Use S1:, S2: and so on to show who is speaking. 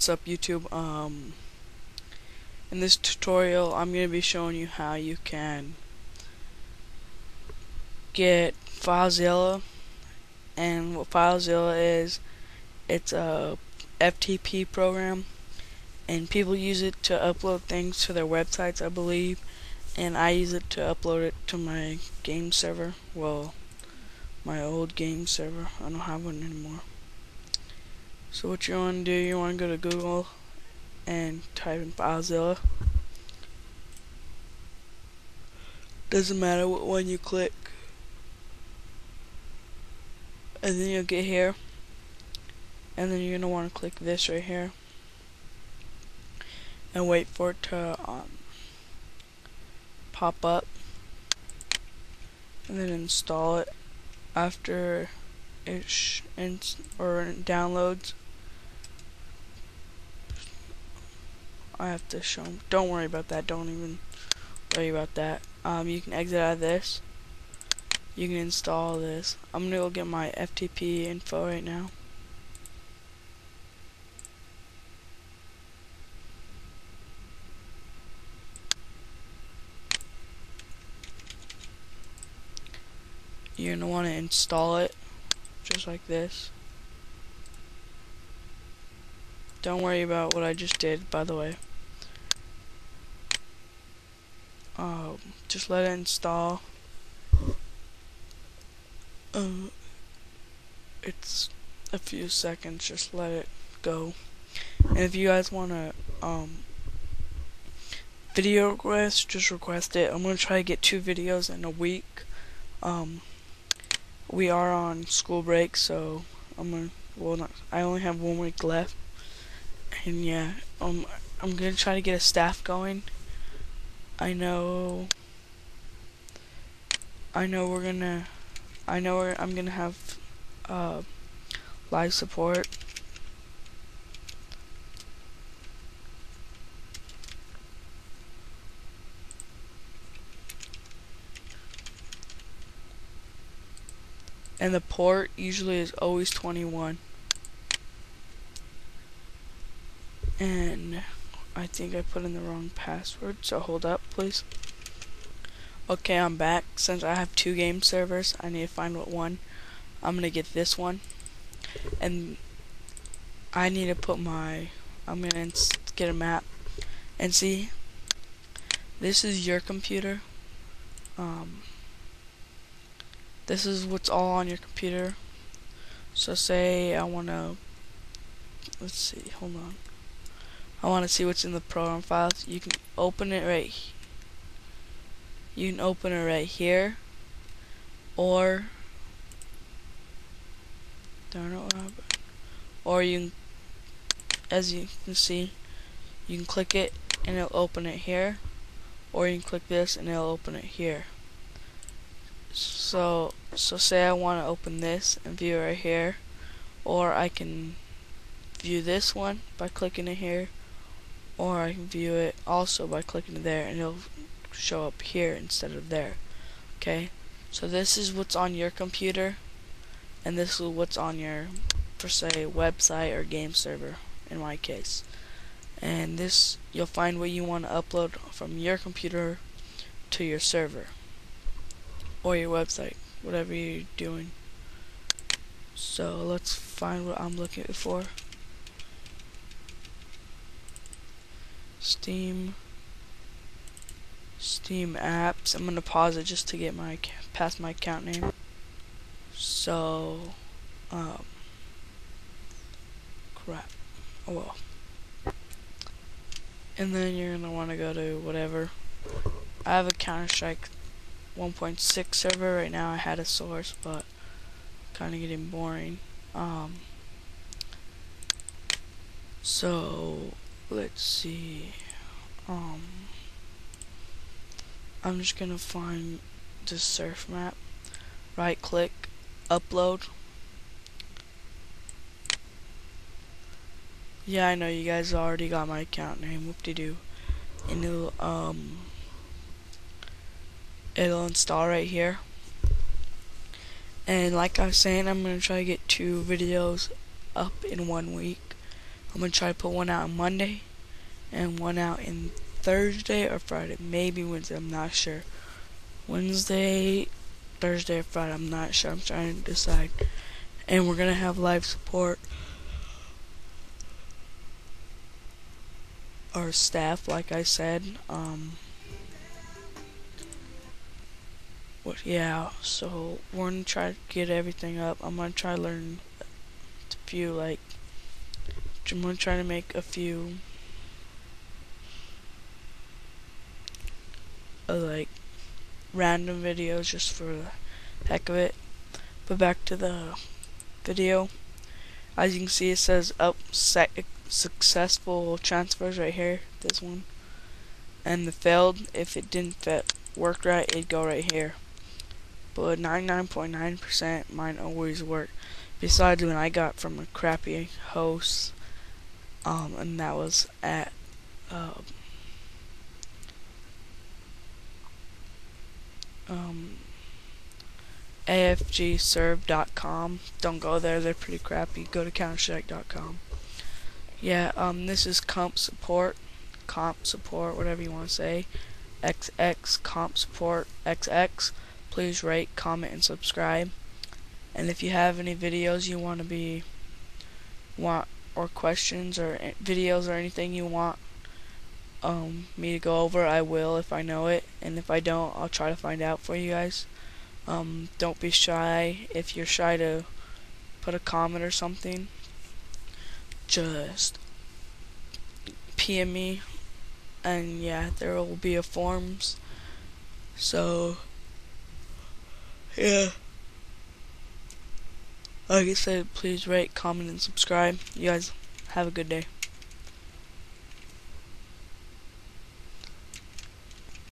S1: what's up YouTube? Um in this tutorial I'm going to be showing you how you can get FileZilla and what FileZilla is it's a FTP program and people use it to upload things to their websites I believe and I use it to upload it to my game server. Well my old game server. I don't have one anymore so what you want to do, you want to go to Google and type in FileZilla. Doesn't matter what one you click. And then you'll get here. And then you're going to want to click this right here. And wait for it to um, pop up. And then install it. After it or downloads I have to show them. Don't worry about that. Don't even worry about that. Um, you can exit out of this. You can install this. I'm gonna go get my FTP info right now. You're gonna want to install it just like this. Don't worry about what I just did, by the way. Um, just let it install. Um, it's a few seconds just let it go. And if you guys want to um, video request just request it. I'm gonna try to get two videos in a week. Um, we are on school break so I'm gonna well not, I only have one week left. And yeah um I'm gonna try to get a staff going I know. I know we're gonna I know I'm gonna have uh, live support. And the port usually is always 21 and I think I put in the wrong password, so hold up, please. Okay, I'm back. Since I have two game servers, I need to find what one. I'm gonna get this one, and I need to put my. I'm gonna get a map and see. This is your computer. Um, this is what's all on your computer. So say I wanna. Let's see. Hold on. I want to see what's in the program files. You can open it right you can open it right here or what happened. Or you can as you can see you can click it and it'll open it here or you can click this and it'll open it here so so say I want to open this and view it right here or I can view this one by clicking it here or I can view it also by clicking there and it'll show up here instead of there. Okay? So this is what's on your computer and this is what's on your per se website or game server in my case. And this you'll find what you want to upload from your computer to your server or your website whatever you're doing. So let's find what I'm looking for Steam Steam apps. I'm gonna pause it just to get my past my account name. So, um, crap. Oh well. And then you're gonna want to go to whatever. I have a Counter Strike 1.6 server right now. I had a source, but kind of getting boring. Um, so let's see um I'm just gonna find the surf map. Right click upload. Yeah I know you guys already got my account name whoop-de-doo. And it'll um it'll install right here. And like I was saying I'm gonna try to get two videos up in one week. I'm gonna try to put one out on Monday and one out in Thursday or Friday, maybe Wednesday. I'm not sure. Wednesday, Thursday, or Friday. I'm not sure. I'm trying to decide. And we're gonna have live support. Our staff, like I said, um, what, yeah. So we're gonna try to get everything up. I'm gonna try to learn a few like. I'm gonna try to make a few uh, like random videos just for the heck of it. But back to the video. As you can see, it says up successful transfers right here. This one, and the failed. If it didn't fit, work right, it'd go right here. But 99.9% mine always work. Besides when I got from a crappy host, um, and that was at. Uh, um, afgserve.com. Don't go there, they're pretty crappy. Go to counterstrike.com. Yeah, um, this is comp support, comp support, whatever you want to say. XX comp support XX. Please rate, comment, and subscribe. And if you have any videos you want to be want or questions or videos or anything you want um, me to go over, I will if I know it, and if I don't, I'll try to find out for you guys. Um, don't be shy. If you're shy to put a comment or something, just PM me, and yeah, there will be a forms. So, yeah. Like I said, please rate, comment, and subscribe. You guys have a good day.